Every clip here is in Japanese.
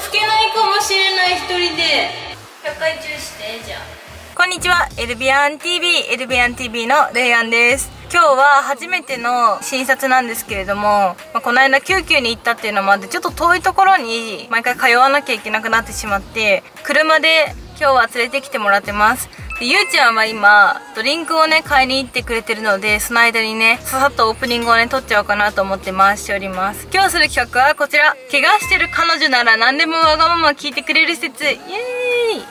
吹けないかもしれない一人で。100回中してじゃあ。こんにちはエルビアン TV エルビアン TV のレイアンです。今日は初めての診察なんですけれども、まあ、この間救急に行ったっていうのもあってちょっと遠いところに毎回通わなきゃいけなくなってしまって車で今日は連れてきてもらってます。でゆうちゃんは今ドリンクをね買いに行ってくれてるのでその間にねささっとオープニングをね撮っちゃおうかなと思って回しております。今日する企画はこちら。怪我してる彼女なら何でもわがまま聞いてくれる施設。イエーイ！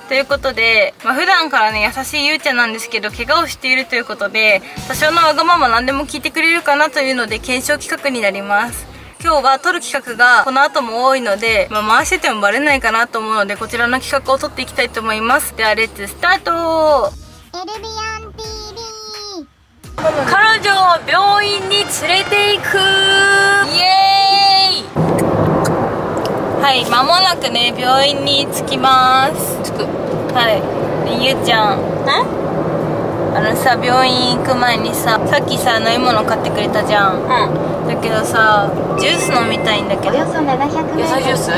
ということで、まあ、普段からね優しいゆうちゃんなんですけど怪我をしているということで多少のわがまま何でも聞いてくれるかなというので検証企画になります。今日は撮る企画がこの後も多いので、まあ、回しててもバレないかなと思うのでこちらの企画を撮っていきたいと思います。ではレッツスタート。エルビアン TV 彼女を病院に連れて行く。イエーイ。はい間もなくね病院に着きます。はい。ゆうちゃん。あのさ病院行く前にささっきさ飲み物買ってくれたじゃん、うん、だけどさジュース飲みたいんだけど。およそ700野菜ジュース？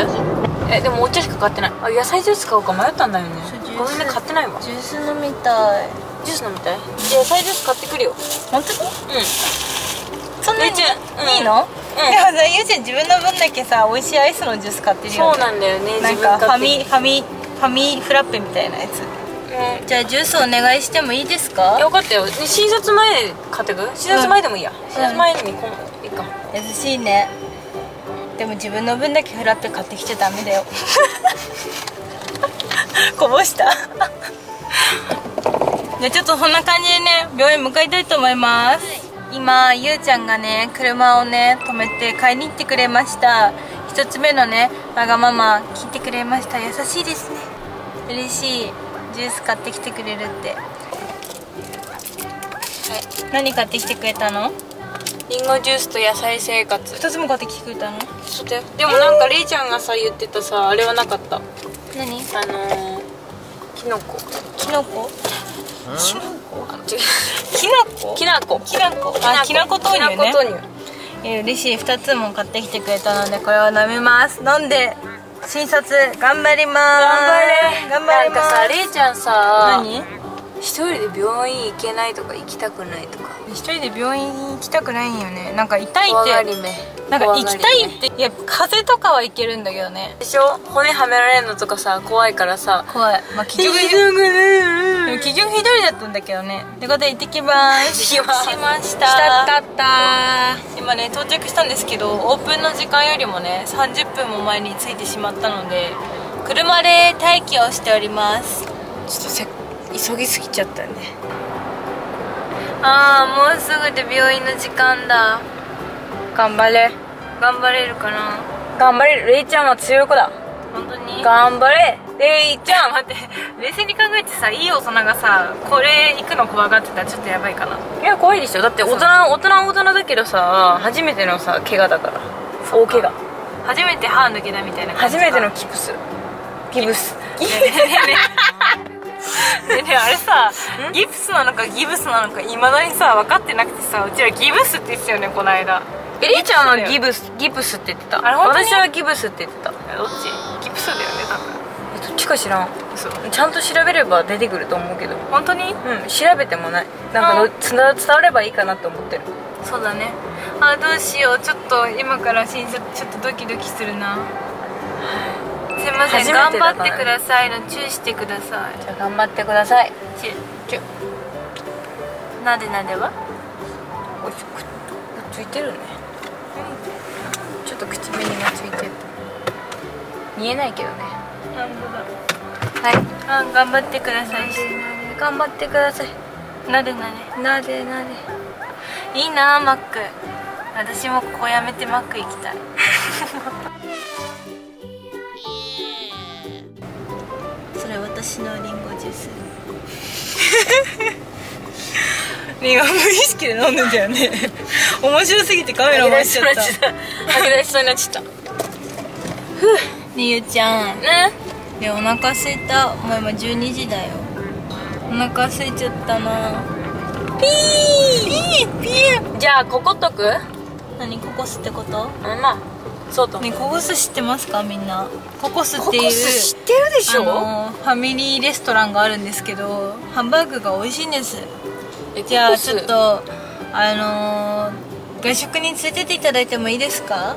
えでもお茶しか買ってない。あ野菜ジュース買おうか迷ったんだよね。ごめんね買ってないわ。ジュース飲みたい。ジュース飲みたい？じゃあ野菜ジュース買ってくるよ。本当に？うん。そんなに？いいの、うん、でもさゆうちゃん自分の分だけさ美味しいアイスのジュース買ってるよね。そうなんだよねなんかファミファミファミフラッペみたいなやつうん、じゃあジュースお願いしてもいいですか？よかったよ。診察前買ってく？診察前でもいいや、うん、診察前にこいいか優しいね。でも自分の分だけフラッペ買ってきちゃダメだよ。こぼした。じゃあちょっとそんな感じでね病院向かいたいと思います、今ゆうちゃんがね車をね止めて買いに行ってくれました。一つ目のねわがまま聞いてくれました。優しいですね。嬉しいジュース買ってきてくれるって。はい。何買ってきてくれたの？りんごジュースと野菜生活。2つも買ってきてくれたの？そうだよでもなんかれいちゃんがさ言ってたさあれはなかった。何？あのー、きのこきのこきのこきなこきなこきなこあきなこ豆乳ね。え嬉しい。2つも買ってきてくれたのでこれを飲みます。飲んで診察頑張ります。頑張れ。頑張ります。なんかされいちゃんさ何？一人で病院行けないとか行きたくないとか。一人で病院行きたくないんよね。なんか痛いって。なんか行きたいって。いや風邪とかは行けるんだけどね。でしょ？骨はめられるのとかさ怖いからさ。怖い。まあ結局結局一人だったんだけどね。ってことで行ってきます。しました。したった今ね到着したんですけどオープンの時間よりもね30分も前に着いてしまったので車で待機をしております。ちょっとせ急ぎすぎちゃったね。ああもうすぐで病院の時間だ。頑張れ。頑張れるかな。頑張れる。レイちゃんは強い子だ。本当に？頑張れ。レイちゃん。待って冷静に考えてさいい大人がさこれ行くの怖がってたらちょっとやばいかな。いや怖いでしょ。だって大人大人大人だけどさ初めてのさ怪我だから。大怪我。初めて歯抜けたみたいな感じ初めてのキプス。ギブス。ギブス ねねあれさギプスなのかギブスなのかいまだにさ分かってなくてさうちらギブスって言ってたよねこの間。えりちゃんはギブスギプスって言ってた？あれ私はギブスって言ってた。どっち？ギプスだよね多分。どっちか知らん。そうちゃんと調べれば出てくると思うけど。本当に？うん調べてもない。なんかつな伝わればいいかなと思ってる。そうだね。あどうしよう。ちょっと今から診察ちょっとドキドキするなすいません頑張ってくださいの注意してください。じゃあ頑張ってください。チュチュなでなでは？おいしくっついてるね、うん、ちょっと口紅がついてる。見えないけどね。はい。あ頑張ってください。頑張ってください。なでなで。なでなで。いいなマック。私もここやめてマック行きたい 私のリンゴジュース。リンゴ無意識で飲んでんだよね。面白すぎてカメラ回しちゃった。吐き出しそうになっちゃった。ふうねゆうちゃん。ねいやお腹すいた。もう今12時だよ。お腹すいちゃったな。ピー。ピーピー。じゃあここっとく？何ここすってこと？あまあそうと。ねココス知ってますか？みんな。ココスっていう。ココス知ってるでしょ？あのファミリーレストランがあるんですけどハンバーグが美味しいんです。えじゃあちょっとあのー外食に連れてっていただいてもいいですか？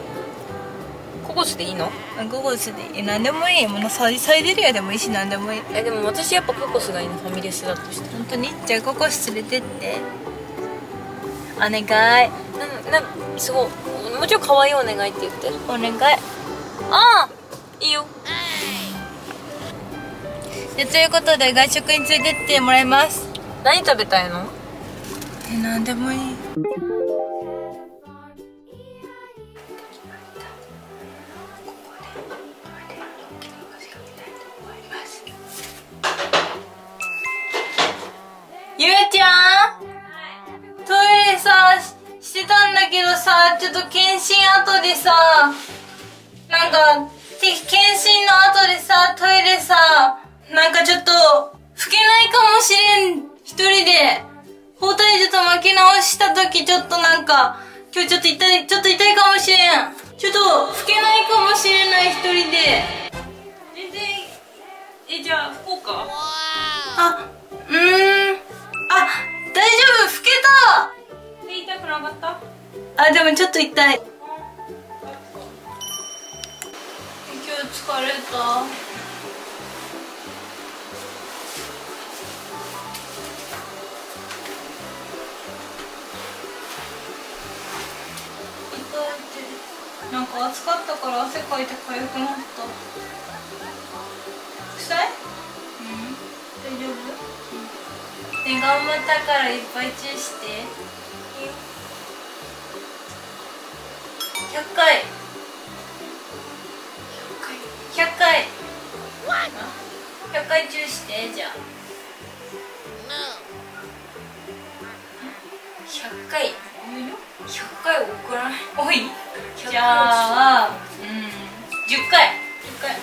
ココスでいいの？あココスでえ何でもいい。もうサイサイゼリアでもいいし何でもいい。えでも私やっぱココスがいいのファミレスだとして本当に？じゃあココス連れてって。お願い。ななすごいもちろん可愛いお願いって言って。お願い。ああいいよ。でということで外食に連れてってもらいます。何食べたいの？え何でもいいししてたんだけどさちょっと検診後でさなんかて検診の後でさトイレさなんかちょっと拭けないかもしれん。一人で包帯ちょっと巻き直した時ちょっとなんか今日ちょっと痛いちょっと痛いかもしれん。ちょっと拭けないかもしれない一人で。全然えじゃあこうか？ああでもちょっと痛い今日疲れた。なんか暑かったから汗かいて痒くなった。臭い？うん。大丈夫？ね頑張ったからいっぱいチューして100回。100回。100回。チューしてじゃあ。100回。100回多くない？多い？じゃあうん。10回。10回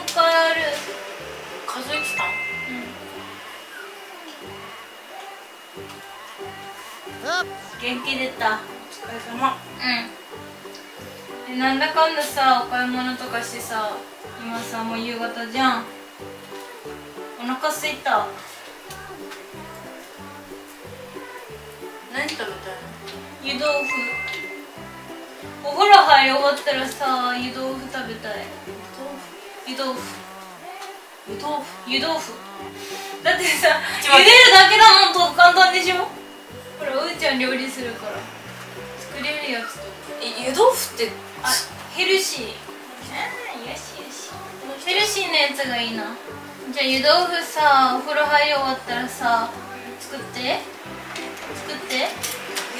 あと4回ある数えてた？元気出た。お疲れ様。うん。でなんだかんださお買い物とかしてさ今さもう夕方じゃん。お腹すいた。何食べたい湯豆腐。お風呂入り終わったらさ湯豆腐食べたい湯豆腐。湯豆腐。湯豆腐。だってさ茹でるだけだもんと簡単でしょ？ほらうーちゃん料理するから。作れるやつとえ湯豆腐ってあヘルシー。あーよしよし。ヘルシーなやつがいいな。じゃあ湯豆腐さお風呂入り終わったらさ作って。作って。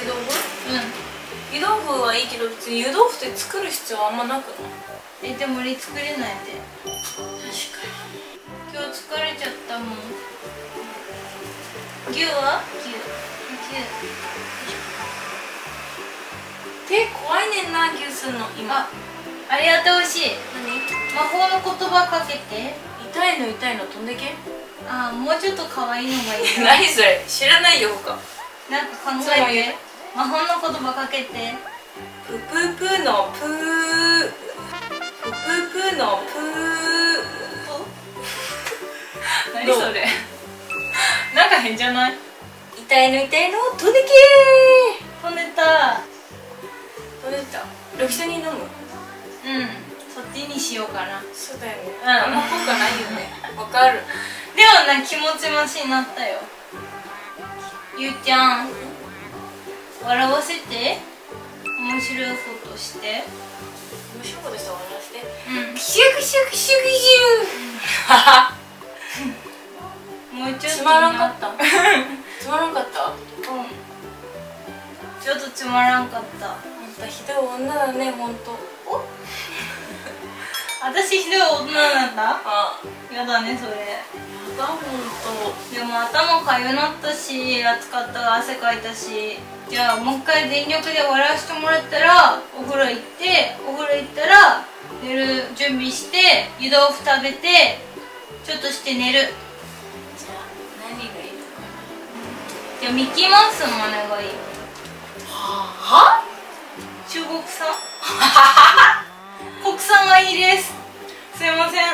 湯豆腐？うん湯豆腐はいいけど別に湯豆腐って作る必要あんまなくない？えでも俺作れないで確か今日疲れちゃったもん。牛は？牛。牛。手怖いねんな牛すんの今。ああれやってほしい。何？魔法の言葉かけて。痛いの痛いの飛んでけ？あもうちょっと可愛いのがいいな。何それ？知らないよ他。なんか考えて魔法の言葉かけて。プププのプー。プププのプー。何それ。なんか変じゃない？痛いの痛いの？飛んでけ飛んでた。飛んでた。ロキソニン飲む？うん。そっちにしようかな。そうだよね、うん。あんま効果ないよね。わかる。でもな気持ちマシになったよ。ゆうちゃん笑わせて。面白いことして。面白いことしたら笑わせて。うん。クシュクシュクシュクシもうちょっとュつまらんかった？つまらんかった？うん。ちょっとつまらんかった。たひどい女だねほんと。お？私ひどい女なんだ。あ。やだねそれ。やだほんと。でも頭かゆなったし暑かったら汗かいたしじゃあもう一回全力で笑わせてもらったらお風呂行ってお風呂行ったら寝る準備して湯豆腐食べてちょっとして寝る。じゃあ何がいいのかじゃあミッキーマウスの真似がいいなは中国産？国産がいいです。すいません。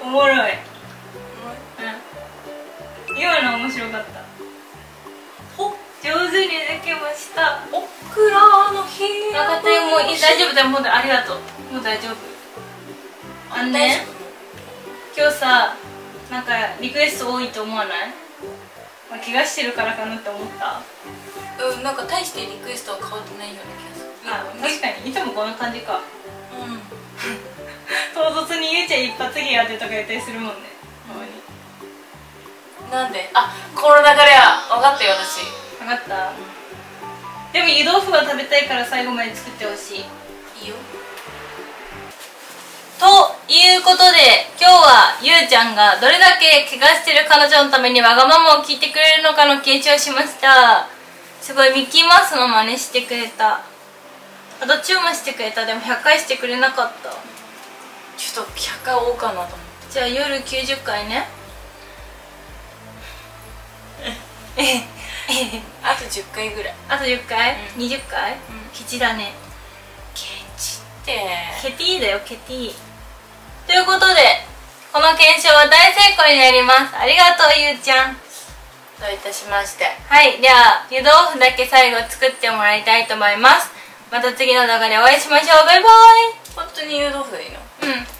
おもろい、うん、今の面白かった手にできました。オクラの日分かったよもういい大丈夫だよもうありがとうもう大丈夫。あのね今日さなんかリクエスト多いと思わない、まあ、怪我してるからかなって思った？うんなんか大してリクエストは変わってないような気がする。あ確かに。いつもこんな感じか。うん。唐突にゆうちゃん一発芸やってとか言ったりするもんね。たまに。なんで？あこの流れは分かったよ私。分かった。でも湯豆腐が食べたいから最後まで作ってほしい。いいよ。ということで今日はゆうちゃんがどれだけ怪我してる彼女のためにわがままを聞いてくれるのかの検証をしました。すごいミッキーマウスの真似してくれた。あとチューもしてくれた。でも100回してくれなかった。ちょっと100回多かなと思ってじゃあ夜90回ねあと10回ぐらい。あと10回、うん。20回、うん。ケチだね。ケチって。ケティだよケティ。ということでこの検証は大成功になります。ありがとうゆうちゃん。どういたしまして。はい。では湯豆腐だけ最後作ってもらいたいと思います。また次の動画でお会いしましょう。バイバ本当に湯豆腐でいいの？イうん